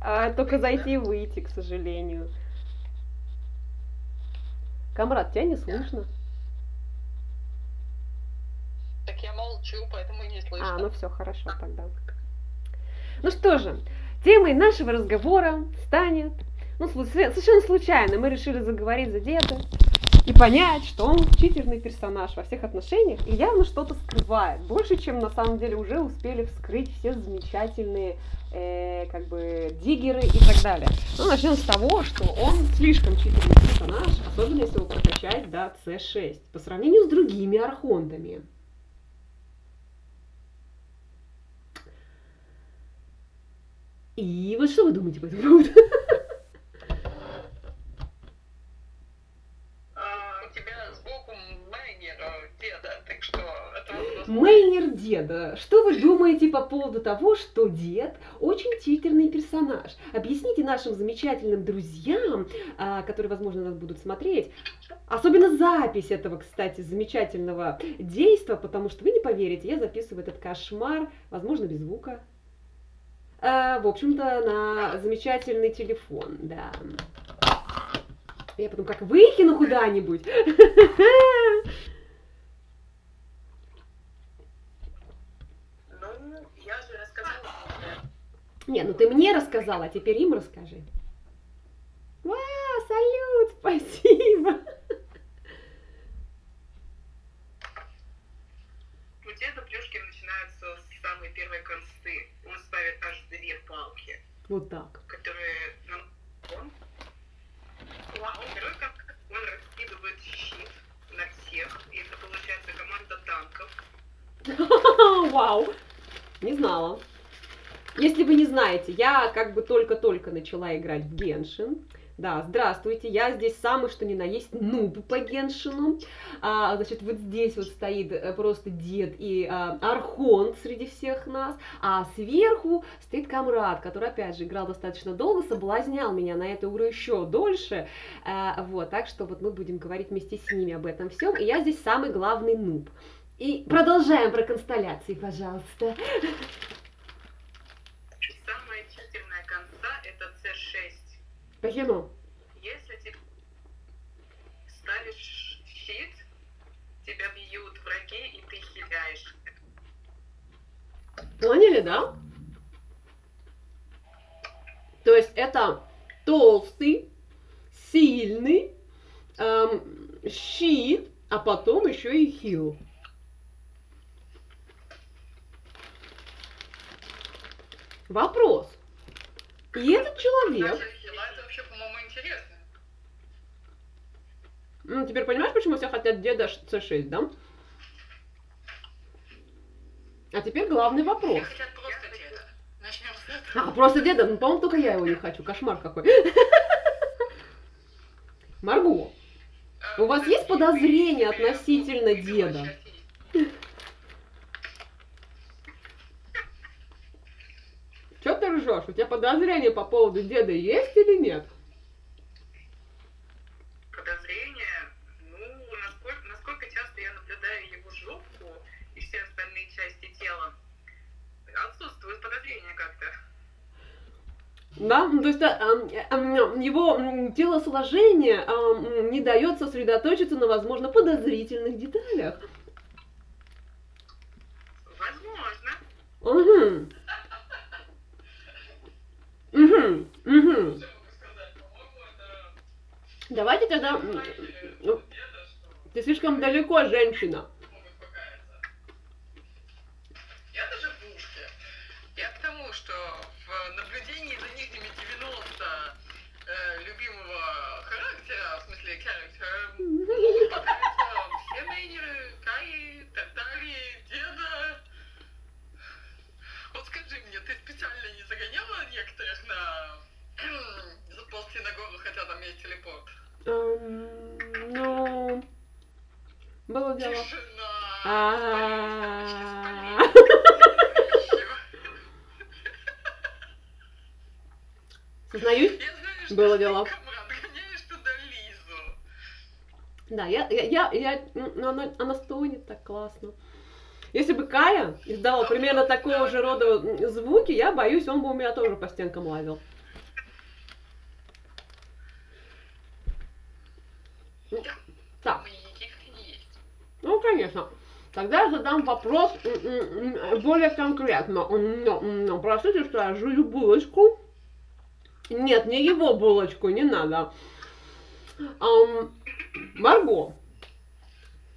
А только зайти и выйти, к сожалению. Камрад, тебя не слышно. Так я молчу, поэтому и не слышно. А, ну все, хорошо тогда. Ну что же, темой нашего разговора станет, ну, совершенно случайно мы решили заговорить за деда и понять, что он читерный персонаж во всех отношениях и явно что-то скрывает. Больше, чем на самом деле уже успели вскрыть все замечательные э, как бы диггеры и так далее. Ну, начнем с того, что он слишком читерный персонаж, особенно если его прокачать до C6, по сравнению с другими архонтами. И вот что вы думаете по этому поводу? Мейнер деда. Что вы думаете по поводу того, что дед очень титерный персонаж? Объясните нашим замечательным друзьям, а, которые, возможно, нас будут смотреть, особенно запись этого, кстати, замечательного действа, потому что вы не поверите, я записываю этот кошмар, возможно, без звука. А, в общем-то, на замечательный телефон, да. Я потом как выкину куда-нибудь. Не, ну ты мне рассказала, а теперь им расскажи. Ва, салют, спасибо. У деда плюшки начинаются с самой первой консты. Он ставит аж две палки. Вот так. Которые он, второй как он раскидывает щит на всех, и это получается команда танков. Вау! Не знала. Если вы не знаете, я как бы только-только начала играть в Геншин. Да, здравствуйте, я здесь самый что ни на есть нуб по Геншину. А, значит, вот здесь вот стоит э, просто дед и а, Архонт среди всех нас, а сверху стоит Камрад, который, опять же, играл достаточно долго, соблазнял меня на эту игру еще дольше. А, вот, так что вот мы будем говорить вместе с ними об этом всем, и я здесь самый главный нуб. И продолжаем про констелляции, пожалуйста. Почему? Если ты ставишь щит, тебя бьют враги, и ты хиляешь. Поняли, да? То есть это толстый, сильный эм, щит, а потом еще и хил. Вопрос. И этот человек Ну, теперь понимаешь, почему все хотят деда C6, да? А теперь главный вопрос. А, просто деда. Ну, по-моему, только я его не хочу. Кошмар какой. Марго, у вас есть подозрения относительно деда? Что ты ржешь? У тебя подозрения по поводу деда есть или нет? Да, то есть а, а, его телосложение а, не дает сосредоточиться на, возможно, подозрительных деталях. Возможно. Угу. Угу. Угу. Давайте тогда... Ну, ты слишком далеко, женщина. все мейнеры, Каи, Татари, Деда. Вот скажи мне, ты специально не загоняла некоторых на заползти на гору, хотя там есть телепорт? Ну, было дело. Тишина. Сознаюсь, было дело. Да, я, я, я, я ну, ну она, она стонет так классно. Если бы Кая издала примерно такого же рода звуки, я боюсь, он бы у меня тоже по стенкам лазил. Ну, так. Ну, конечно. Тогда я задам вопрос более конкретно. Простите, что я жую булочку. Нет, не его булочку, не надо. Um, Марго,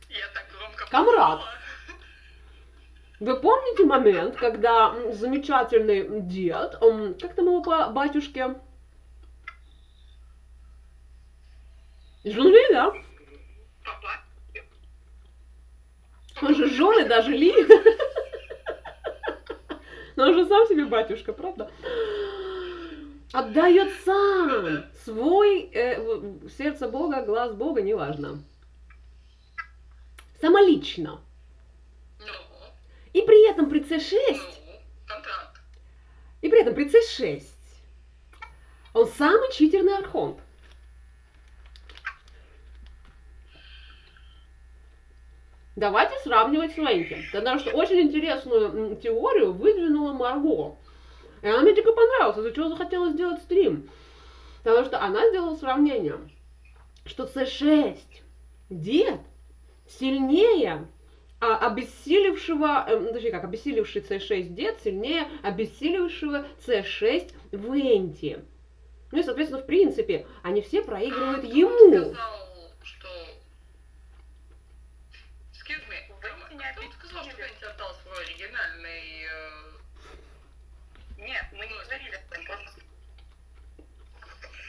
Я так громко Камрад. вы помните момент, когда замечательный дед, м, как там его по батюшке? Жюли, да? Он же жены даже ли. Но он же сам себе батюшка, правда? Отдает сам свой э, сердце Бога, глаз Бога, неважно. Самолично. И при этом при C6, ну, контракт. и при этом при C6, он самый читерный архонт. Давайте сравнивать с Венти. Потому что очень интересную теорию выдвинула Марго. И она мне дико понравилась, из-за чего захотела сделать стрим. Потому что она сделала сравнение, что C6 дед сильнее а, обессилившего, э, точнее как, обессиливший C6 дед сильнее обессилившего C6 Венти. Ну и, соответственно, в принципе, они все проигрывают А, кто ему. сказал, что... Excuse me, Венти не кто сказал, что Венти отдал свой оригинальный... э, Нет, мы не говорили об этом, просто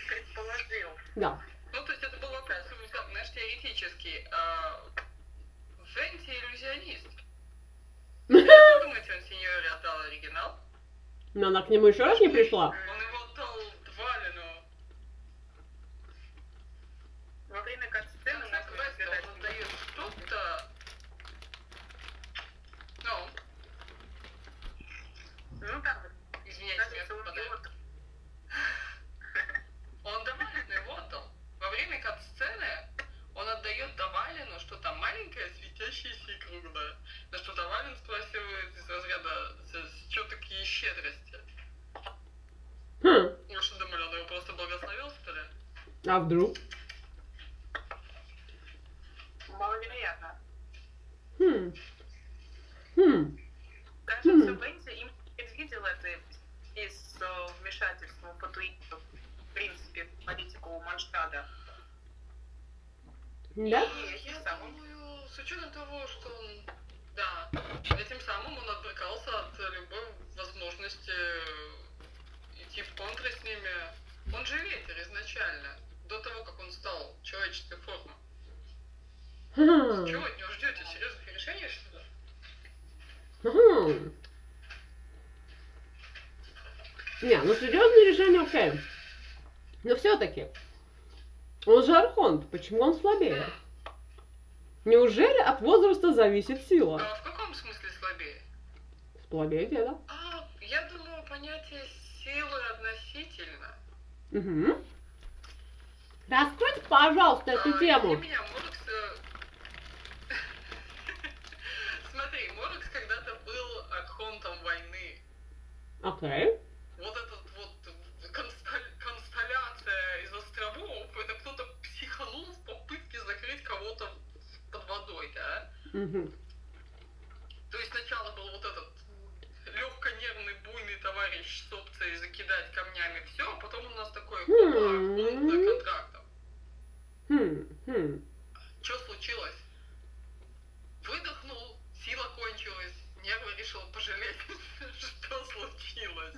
предположил. Да. Ну, то есть это был вопрос, как, знаешь, теоретически. а, Венти иллюзионист. Вы думаете, он сеньоре отдал оригинал? Но она к нему еще раз не пришла. Он его отдал Двалину. Во время В катсцены конце можно квеста разгадать он отдает что-то... Ну, Ну так вот. извиняйте, меня Кажется, он попадаю. его- Он Давалину его отдал. Во время кат-сцены он отдает Давалину что-то маленькое, светящееся и круглое. На что Давалин спрашивает из разряда, с чё такие щедрости? Хм. Вы что думали, он его просто благословил, что ли? А вдруг? Маловероятно. Хм. Хм. Кажется, Хм. Бензи им предвидел это из э, вмешательства патуитов, в принципе, в политику Манштада. Да? И я думаю, с учетом того, что он, да, этим самым он отвлекался от любой возможности идти в контры с ними. Он же ветер изначально, до того, как он стал человеческой формой. Хм. Чего от него ждете? Серьезных решений, что ли? Хм. Не, ну серьезное решение окей. Но все-таки, он же архонт, почему он слабее? Неужели от возраста зависит сила? А в каком смысле слабее? Слабее деда. А, я думаю, понятие силы относительно. Угу. Раскройте, пожалуйста, эту А, тему. меня, Морокс... э, Смотри, Морокс когда-то был архонтом войны. Окей. Вот да? Мгм. То есть сначала был вот этот легко-нервный, буйный товарищ с опцией закидать камнями все, а потом у нас такой опа, Хм. архонт контрактом. Хм, хм. Что случилось? Выдохнул, сила кончилась, нервы решил пожалеть, что случилось.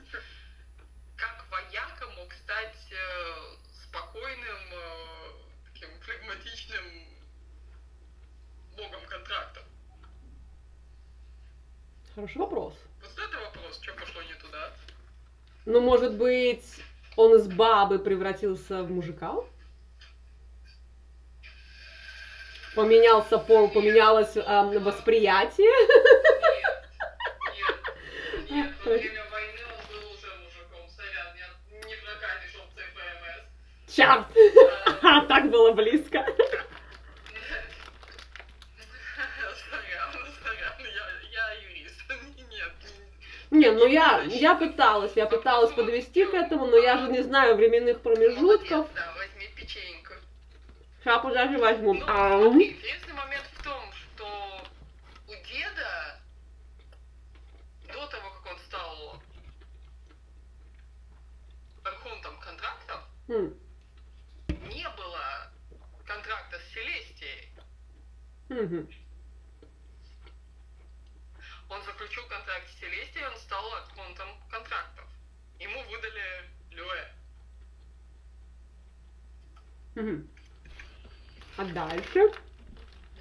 Как вояка мог стать э, спокойным, э, таким флегматичным богом контракта? Хороший вопрос. Вот это вопрос, что пошло не туда? Ну, может быть, он из бабы превратился в мужика? Поменялся пол, поменялось ам, восприятие? Черт! А, так было близко. Ну я, я пыталась, я пыталась подвести к этому, но я же не знаю временных промежутков. Молодец, да, возьми печеньку. Шапу даже возьму. Ну, А, смотри, интересный момент в том, что у деда до того, как он стал архонтом контрактов, м, не было контракта с Селестией. мгм. Он заключил контракт с Селестией, он стал архонтом контрактов. Ему выдали Люэ. Мгм. А дальше?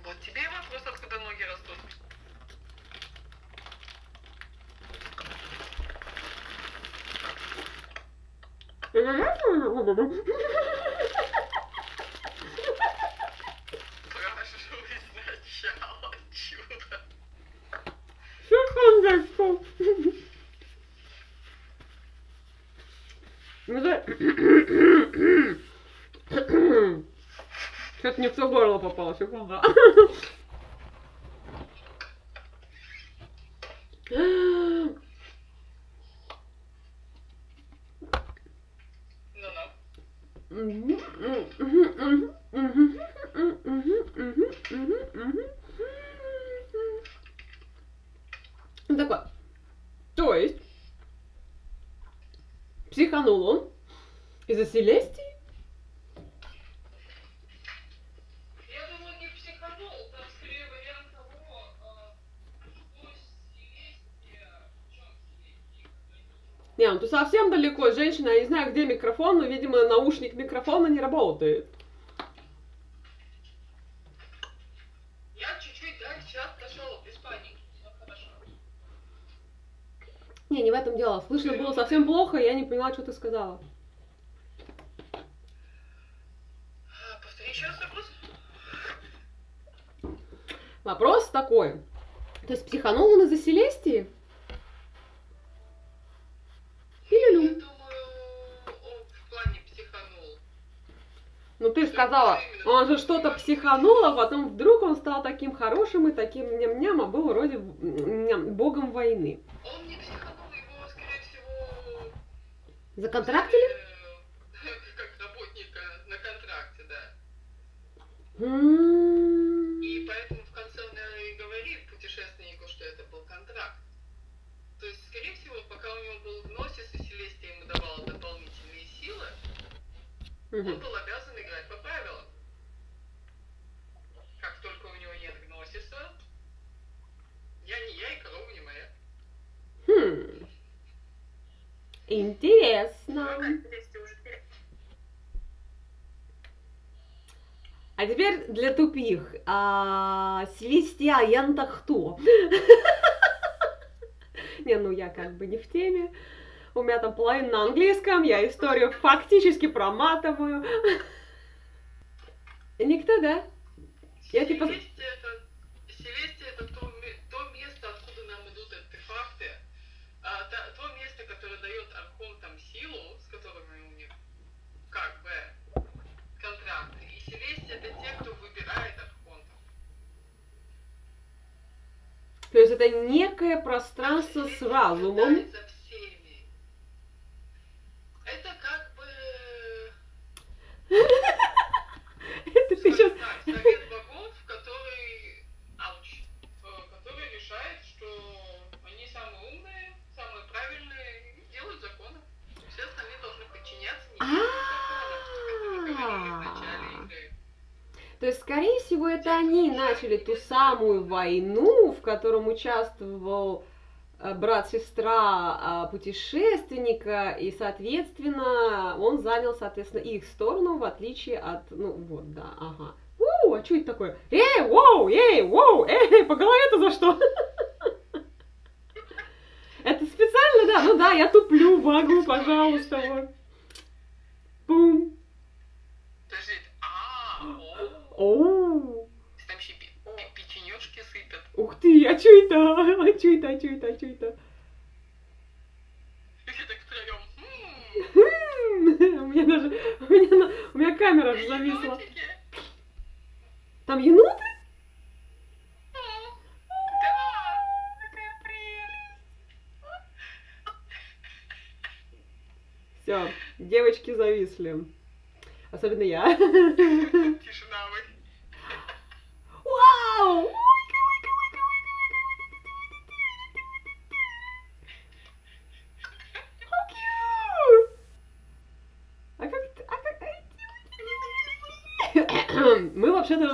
Вот тебе и вопрос, откуда ноги растут. Спрашивай сначала, чудо. Секундочку. Ну да. Что-то не в то горло попало, секунда. Ну-ну. Ну такой. То есть, психанул он из-за Селестии? Я думаю, не психанул, там скорее вариант того, а, что Селестия, в чем Селестия, Не, ну ты совсем далеко, женщина, я не знаю, где микрофон, но, видимо, наушник микрофона не работает. Я чуть-чуть дальше отошел, без паники. Не, не в этом дело. Слышно было совсем плохо, я не поняла, что ты сказала. А, Повтори еще раз вопрос. Вопрос такой. То есть психанул он из-за Селестии? Я Пилюлю. думаю, он в плане психанул. Ну ты же сказала, он же что-то психанул, а потом вдруг он стал таким хорошим и таким ням-ням, а был вроде м, богом войны. Он не психанул, его, скорее всего... Законтрактили? э, Как работника на контракте, да. Он Мгм. был обязан играть по правилам. Как только у него нет гносиса, я не я и корова не моя. Хм. Интересно. Теперь А теперь для тупих. А, Селестиаен-то кто? Не, ну я как бы не в теме. У меня там половина на английском, я историю фактически проматываю. Никто, да? Я типа- Селестия это, то, ме- то место, откуда нам идут артефакты, а, то место, которое дает архонтам силу, с которыми у них как бы контракты. И Селестия это те, кто выбирает архонтов. То есть это некое пространство с разумом. наблюдает начали ту самую войну, в котором участвовал э, брат-сестра э, путешественника, и, соответственно, он занял, соответственно, их сторону, в отличие от, ну, вот, да, ага. У, а что это такое? Эй, воу, эй, воу, эй, по голове-то за что? Это специально, да? Ну да, я туплю, багу, пожалуйста, вот. Бум. Подожди, а, о, И все так втроем. Хм, У меня даже, у меня, у меня камера же зависла. Там прелесть. Все, девочки зависли. Особенно я. Тишина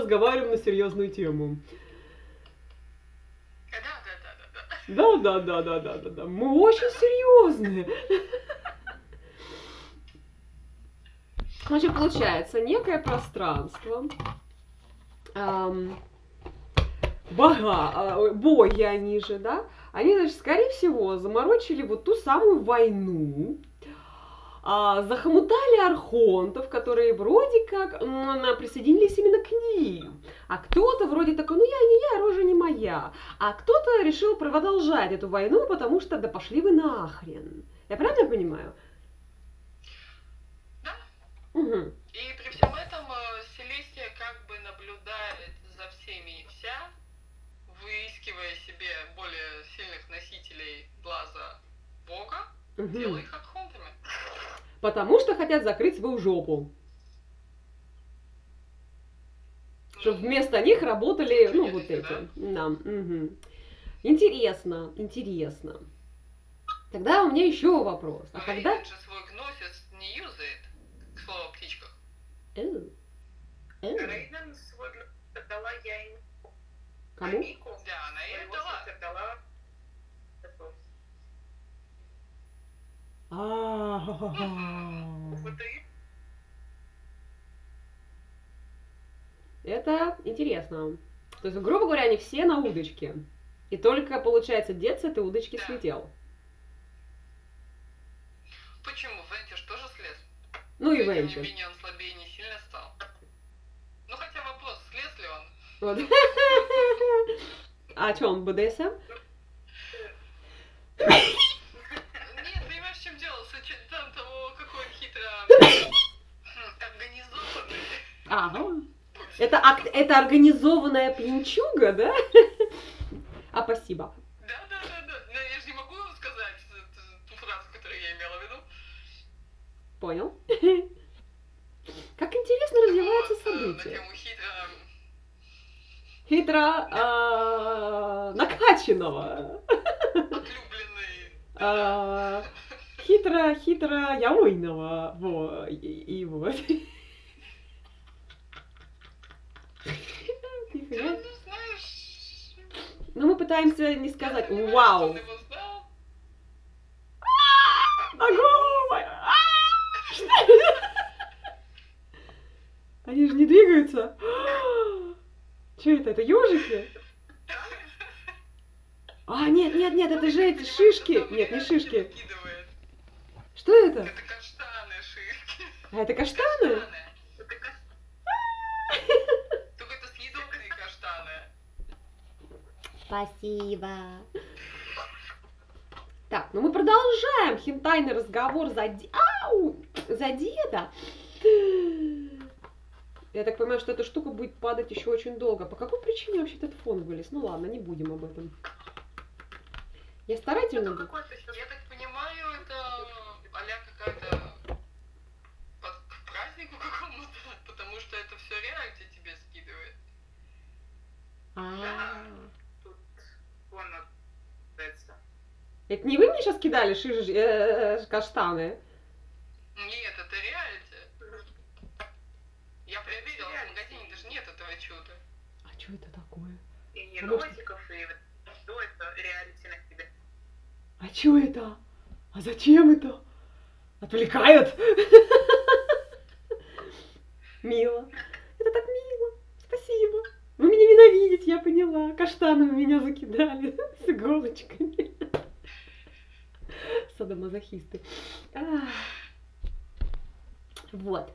разговариваем на серьезную тему. Да, да, да, да, да. Да, да. Мы очень серьезные. Значит, получается, некое пространство, ам, бога, а, боги они же, да, они, значит, скорее всего, заморочили вот ту самую войну, а, захомутали архонтов, которые вроде как м, присоединились именно к ним. А кто-то вроде такой, ну я не я, рожа не моя. А кто-то решил продолжать эту войну, потому что да пошли вы нахрен. Я правильно понимаю? Да. Угу. И при всем этом э, Селестия как бы наблюдает за всеми и вся, выискивая себе более сильных носителей глаза Бога, делая их архонтами. Потому что хотят закрыть свою жопу. Чтобы вместо них работали, ну, вот эти. Да. мгм. Интересно, интересно. Тогда у меня еще вопрос. А когда... Рейвен же свой гносис не юзает, к слову о птичках. Эу. Эу. Рейден свой отдала я ему. Кому? Мику Да, она ей отдала. отдала. Такой. Это интересно. То есть, грубо говоря, они все на удочке. И только, получается, дед с этой удочки Да. слетел. Почему? Вентиш тоже слез. Ну и Тем не менее, он слабее не сильно стал. Ну хотя вопрос, слез ли он? Вот. А что, он БДСМ? Нет, понимаешь, в чем дело? С учетом того, какой он хитро хм, организованный. Ага. Это, ак- это организованная пьянчуга, да? А спасибо. Да, да, да, да. Но я же не могу сказать э, ту фразу, которую я имела в виду. Понял. Как интересно развиваются Вот, э, На события. тему хитро. Хитро а, накачанного. Отлюбленный. А, Хитро, хитро яойного. Во, и, и вот. Ты Да, понимаешь? ну мы пытаемся не сказать «Вау!» А! Это? Они же не двигаются. Что это? Это ежики? А, нет, нет, нет, это же эти шишки. Нет, не шишки. Что это? Это каштаны шишки. А это каштаны? это как Только это съедобные каштаны. Спасибо. Так, ну мы продолжаем хентайный разговор за, де- Ау! за деда. Я так понимаю, что эта штука будет падать еще очень долго. По какой причине вообще этот фон вылез? Ну ладно, не будем об этом. Я старательно... это бу- какой-то сейчас Я так понимаю, это а какая-то под к празднику какому-то, потому что это все реалити тебе скидывает. А, тут вон Это не вы мне сейчас кидали шиш... э, каштаны? Нет, это реалити. Я проверила, в магазине даже нет этого чуда. А что это такое? И не А может- носиков, и вот что это реалити на тебя. А что это? А зачем это? Отвлекают? Мило. Это так мило. Спасибо. Вы меня ненавидите, я поняла. Каштаном меня закидали с иголочками. Садомазохисты. Ах. Вот.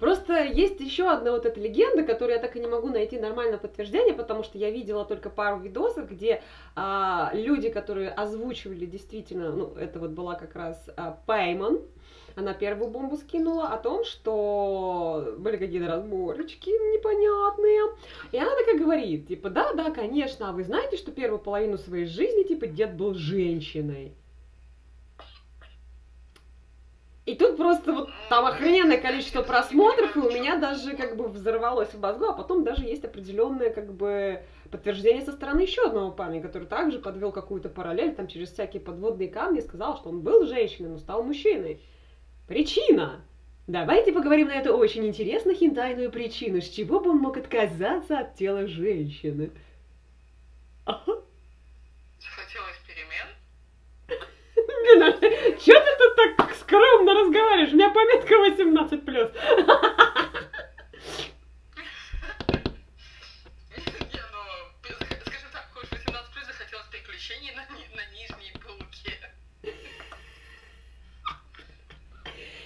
Просто есть еще одна вот эта легенда, которую я так и не могу найти нормальное подтверждение, потому что я видела только пару видосов, где а, люди, которые озвучивали действительно, ну, это вот была как раз а, Пейман, она первую бомбу скинула о том, что были какие-то разборочки непонятные. И она такая говорит, типа, да, да, конечно, а вы знаете, что первую половину своей жизни, типа, дед был женщиной. И тут просто вот там охрененное количество просмотров, и у меня даже как бы взорвалось в мозгу, а потом даже есть определенное как бы подтверждение со стороны еще одного парня, который также подвел какую-то параллель там через всякие подводные камни и сказал, что он был женщиной, но стал мужчиной. Причина. Давайте поговорим на эту очень интересную хинтайную причину, с чего бы он мог отказаться от тела женщины. Ага. Захотелось перемен? Блин, чё ты тут так скромно разговариваешь? У меня пометка 18+. Не, ну, sk- скажем так, хоть 18 плюс полке.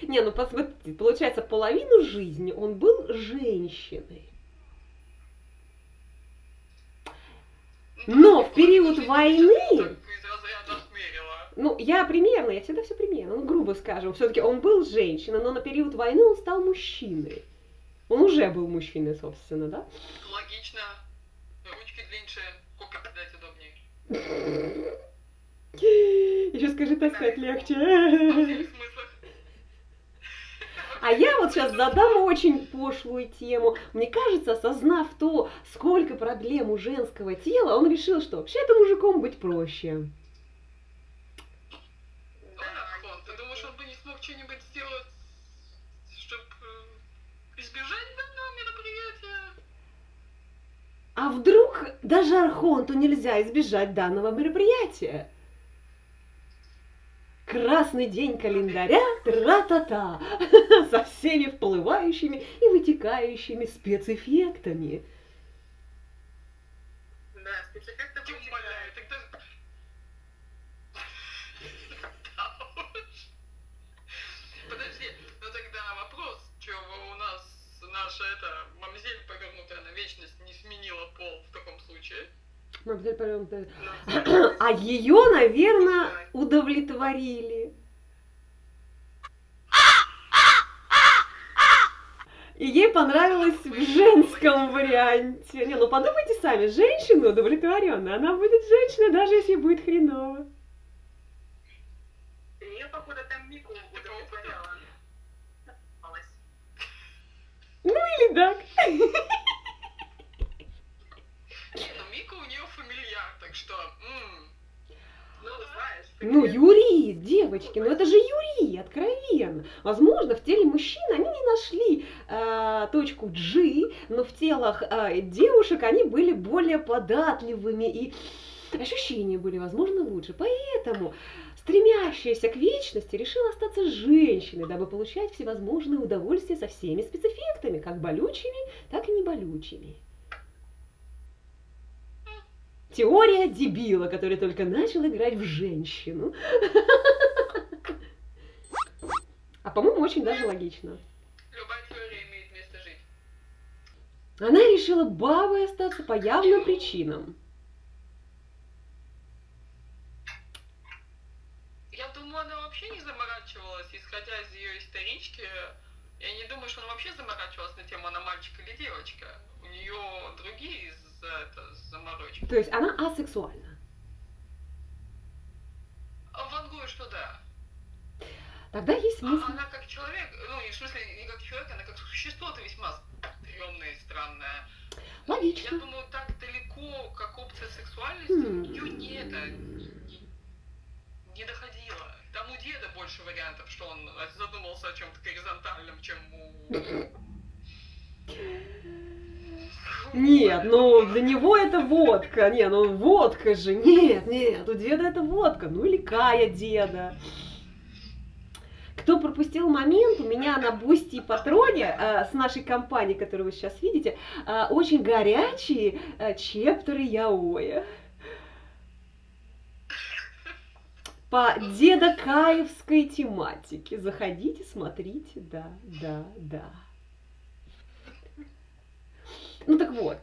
Не, ну посмотрите, получается, половину жизни он был женщиной. Но в период войны- Так из разряда отмерила. Ну, я примерно, я всегда все примерно, ну, грубо скажем. Все-таки он был женщиной, но на период войны он стал мужчиной. Он уже был мужчиной, собственно, да? Логично. Ручки длиннее, кока подать удобнее. Еще скажи, таскать легче. Во всех смыслах. А я вот сейчас задам очень пошлую тему. Мне кажется, осознав то, сколько проблем у женского тела, он решил, что вообще-то мужиком быть проще. Он Ахон, ты думаешь, он бы не смог что-нибудь сделать, чтобы избежать данного мероприятия? А вдруг даже Архонту нельзя избежать данного мероприятия? Красный день календаря, тра-та-та, со всеми вплывающими и вытекающими спецэффектами. Да, спецэффекты Я тебя очень умоляю, тогда... Да уж. Подожди, ну тогда вопрос, чего у нас наша эта мамзель, повернутая на вечность, не сменила пол Ну, А ее, наверное, удовлетворили. И ей понравилось в женском варианте. Не, ну подумайте сами, женщина удовлетворенная, она будет женщиной, даже если будет хреново. Ее, походу, там Мику удовлетворяла. Попалась. Или так. Не, ну Мика у нее фамильяр, так что... м, Ну, знаешь. Ну, юрид, девочки, ну это же юрид, откровенно. Возможно, в теле мужчин они не нашли э, точку G, но в телах э, девушек они были более податливыми и ощущения были, возможно, лучше. Поэтому стремящаяся к вечности решила остаться женщиной, дабы получать всевозможные удовольствия со всеми спецэффектами, как болючими, так и не болючими. Теория дебила, который только начал играть в женщину. А по-моему, очень даже логично. Любая теория имеет место жить. Она решила бабой остаться по явным причинам. Я думаю, она вообще не заморачивалась, исходя из ее исторички. Я не думаю, что она вообще заморачивалась на тему, она мальчик или девочка. У нее другие за это заморочки. То есть она асексуальна. А вангую, что да. Тогда есть А смысл. она как человек, ну, и в смысле, не как человек, она как существо-то весьма стрёмное и странное. Я Логично. думаю, так далеко, как опция сексуальности, Хм. у нее не это, не, не доходило. Там у деда больше вариантов, что он задумался о чем-то горизонтальном, чем у... Нет, ну для него это водка. Не, ну водка же. Нет, нет, у деда это водка. Ну или Кая деда. Кто пропустил момент, у меня на Boosty и Patreon е э, с нашей компанией, которую вы сейчас видите, э, очень горячие э, chapter ы яоя. По дилюкаевской тематике. Заходите, смотрите, да, да, да. Ну так вот,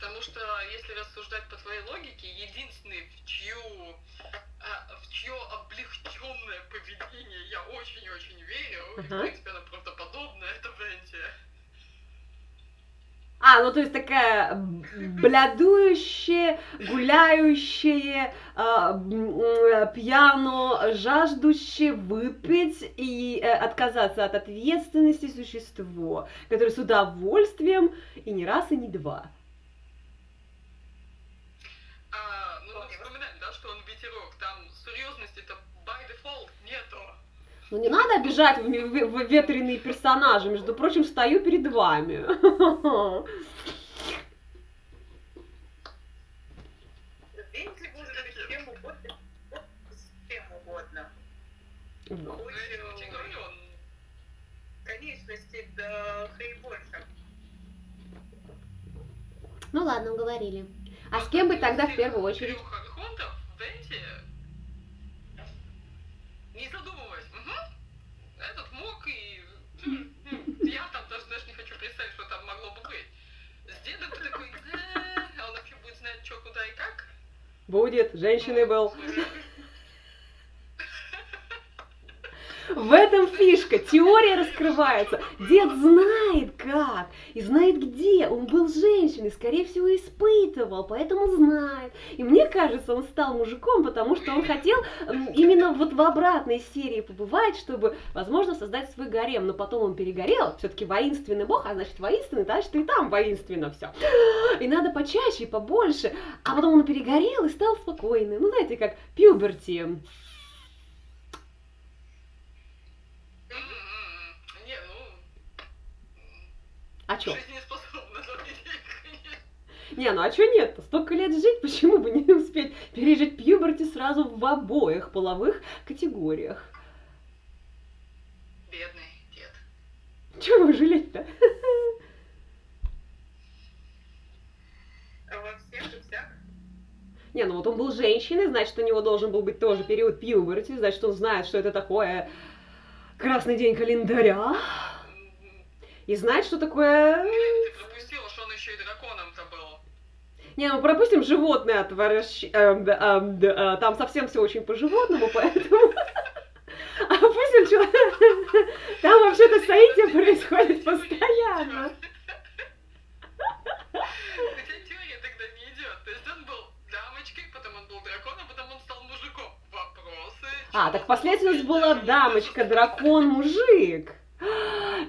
Потому что, если рассуждать по твоей логике, единственный, в чью, а, в чье облегченное поведение я очень-очень верю, и, в принципе, оно правдоподобное, это Венти. А, А, ну то есть такая блядующая, гуляющая, а, э, пьяно жаждущее выпить и э, отказаться от ответственности существо, которое с удовольствием и не раз, и не два. А, ну, вспоминаем, да, что он ветерок, там нету. Ну не надо обижать ветреные персонажи, между прочим, стою перед вами. Ну, ладно, уговорили. А с кем бы тогда в первую очередь? Не задумываясь, мгм, этот мог и... м, м, Я там даже, знаешь, не хочу представить, что там могло бы быть. С дедом ты такой, «Э, а он вообще будет знать, что, куда и как. Будет, женщиной был. В этом фишка, теория раскрывается. Дед знает как и знает где. Он был женщиной, скорее всего, испытывал, поэтому знает. И мне кажется, он стал мужиком, потому что он хотел именно вот в обратной серии побывать, чтобы, возможно, создать свой гарем. Но потом он перегорел, все-таки воинственный бог, а значит воинственный, значит и там воинственно все. И надо почаще и побольше. А потом он перегорел и стал спокойным. Ну, знаете, как пьюберти. м-м-м. Не, ну... А чё? Не ну а чё нет-то? Столько лет жить, почему бы не успеть пережить пьюберти сразу в обоих половых категориях? Бедный дед. Чего его жалеть-то? А. Не, ну вот он был женщиной, значит, у него должен был быть тоже период пьюберти, значит, он знает, что это такое красный день календаря, и знает, что такое... Блин, ты пропустила, что он еще и драконом-то был. Не, ну пропустим животное эм, да, эм, да, э, там совсем все очень по-животному, поэтому... А пустим человека... Там вообще-то соитие происходит постоянно. А, так последовательность была был? дамочка, дракон, мужик.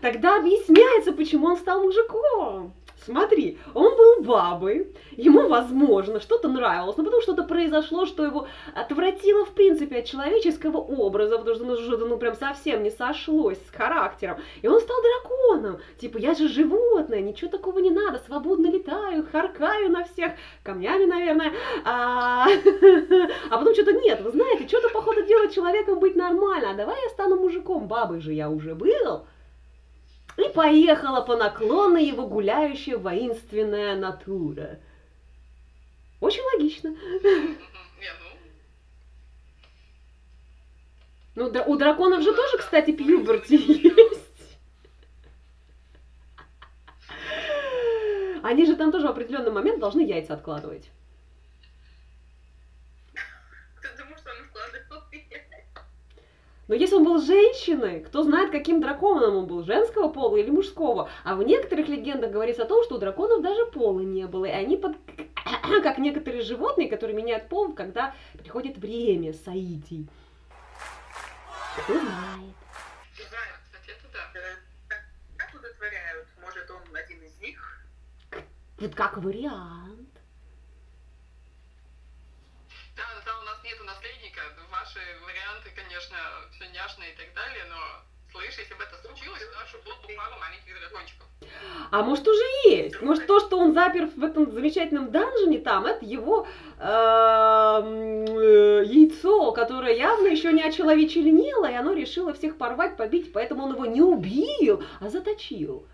Тогда объясняется, почему он стал мужиком. Смотри, он был бабой, ему, возможно, что-то нравилось, но потом что-то произошло, что его отвратило, в принципе, от человеческого образа, потому что ну, что-то, ну, прям совсем не сошлось с характером. И он стал драконом. Типа, я же животное, ничего такого не надо, свободно летаю, харкаю на всех, камнями, наверное. А, а потом что-то нет, вы знаете, что-то, походу, делать человеком быть нормально. А давай я стану мужиком, бабой же я уже был. И поехала по наклонной его гуляющая воинственная натура. Очень логично. Ну, Ну, у драконов же тоже, кстати, пьюберти есть. Они же там тоже в определенный момент должны яйца откладывать. Ты думаешь, что он вкладывал Но если он был женщиной, кто знает, каким драконом он был, женского пола или мужского. А в некоторых легендах говорится о том, что у драконов даже пола не было. И они под... как некоторые животные, которые меняют пол, когда приходит время соитий. Кто знает. Знаю, кстати, это да. э, как- как удовлетворяют? Может, он один из них? Вот как вариант. Конечно, все няшно и так далее, но слышь, если бы это случилось, нас было бы пару маленьких дракончиков. А может уже есть? Может то, что он запер в этом замечательном данжене там, это его эм, э, яйцо, которое явно еще не очеловеченело, и оно решило всех порвать, побить, поэтому он его не убил, а заточил.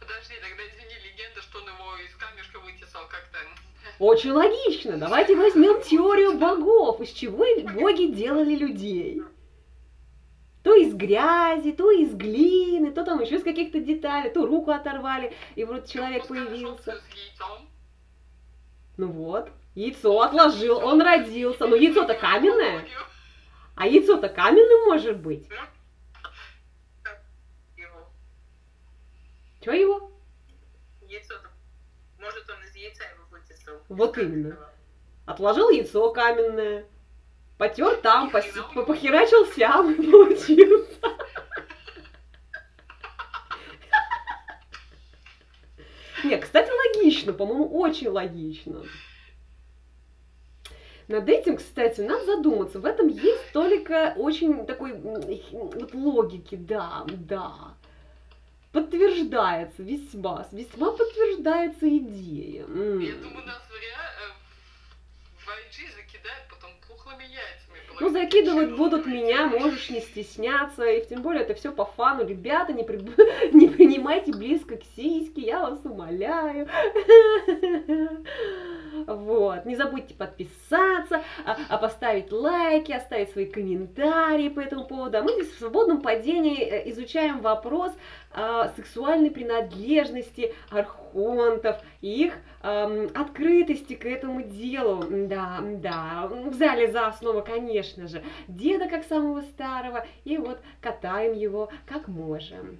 Подожди, тогда извини, легенда, что он его из камешка вытесал как-то. Очень логично. Давайте возьмем теорию богов, из чего боги делали людей. То из грязи, то из глины, то там еще из каких-то деталей, то руку оторвали, и вот человек появился. Ну вот, яйцо отложил, он родился. Но яйцо-то каменное, а яйцо-то каменным может быть. Его. Чего его? Яйцо. Может, он из яйца его. Вот именно. Отложил яйцо каменное, потер там, пос- похерачил сям, и получился. Не, кстати, логично, по-моему, очень логично. Над этим, кстати, надо задуматься. В этом есть только очень такой вот логики, да, да. Подтверждается весьма, весьма подтверждается идея. М. Я думаю, нас в, rea- э, в IG закидают потом пухлыми яйцами. Ну, закидывать будут меня, можешь не стесняться. И тем более это все по фану. Ребята, не, при- не принимайте близко к сиське, я вас умоляю. Вот. Не забудьте подписаться, а, а поставить лайки, оставить свои комментарии по этому поводу. А мы здесь в свободном падении э, изучаем вопрос а, сексуальной принадлежности архонтов и их ам, открытости к этому делу. Да, да. В зале за снова, конечно же, деда как самого старого, и вот катаем его как можем.